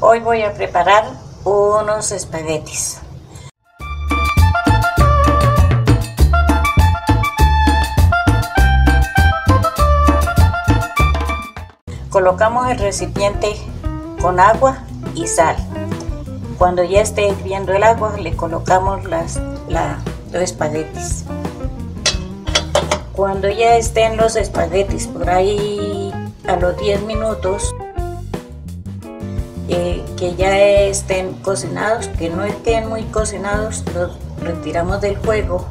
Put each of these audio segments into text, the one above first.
Hoy voy a preparar unos espaguetis. Colocamos el recipiente con agua y sal. Cuando ya esté hirviendo el agua, le colocamos las, los espaguetis. Cuando ya estén los espaguetis por ahí a los 10 minutos, eh, que ya estén cocinados, que no estén muy cocinados, los retiramos del fuego,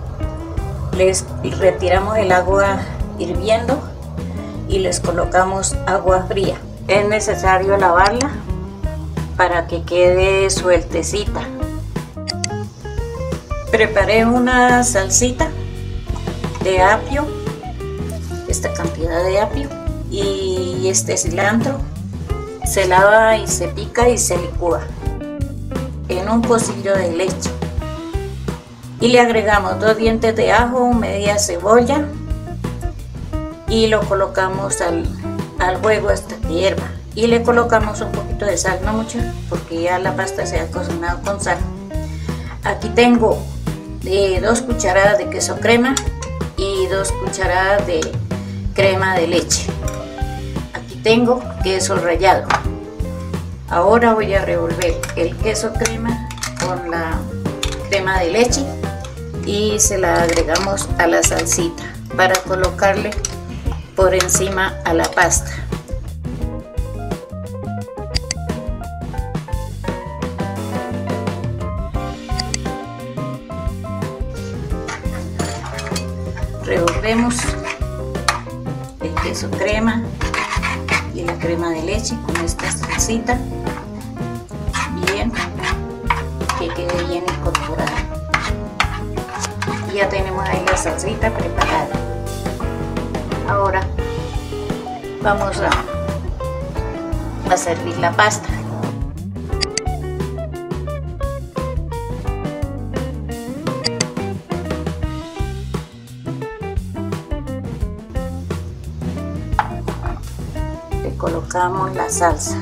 les retiramos el agua hirviendo y les colocamos agua fría. Es necesario lavarla para que quede sueltecita. Preparé una salsita de apio, esta cantidad de apio y este cilantro. Se lava y se pica y se licúa en un pocillo de leche. Y le agregamos dos dientes de ajo, media cebolla y lo colocamos al, al hasta que hierva y le colocamos un poquito de sal, no mucho, porque ya la pasta se ha cocinado con sal. Aquí tengo eh, dos cucharadas de queso crema y dos cucharadas de crema de leche. Tengo queso rallado. Ahora voy a revolver el queso crema con la crema de leche y se la agregamos a la salsita para colocarle por encima a la pasta. revolvemos el queso crema y la crema de leche con esta salsita. Bien que quede bien incorporada. Ya tenemos ahí la salsita preparada. Ahora vamos a, a servir la pasta colocamos la salsa.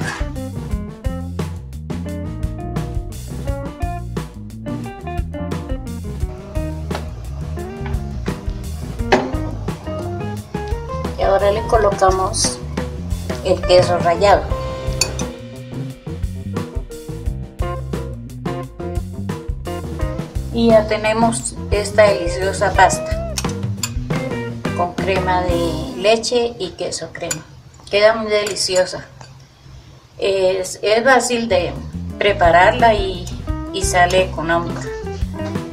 Y ahora le colocamos el queso rallado. Y ya tenemos esta deliciosa pasta con crema de leche y queso crema queda muy deliciosa. Es, fácil de prepararla y, y sale económica.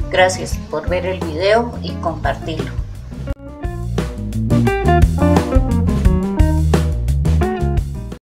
Gracias por ver el video y compartirlo.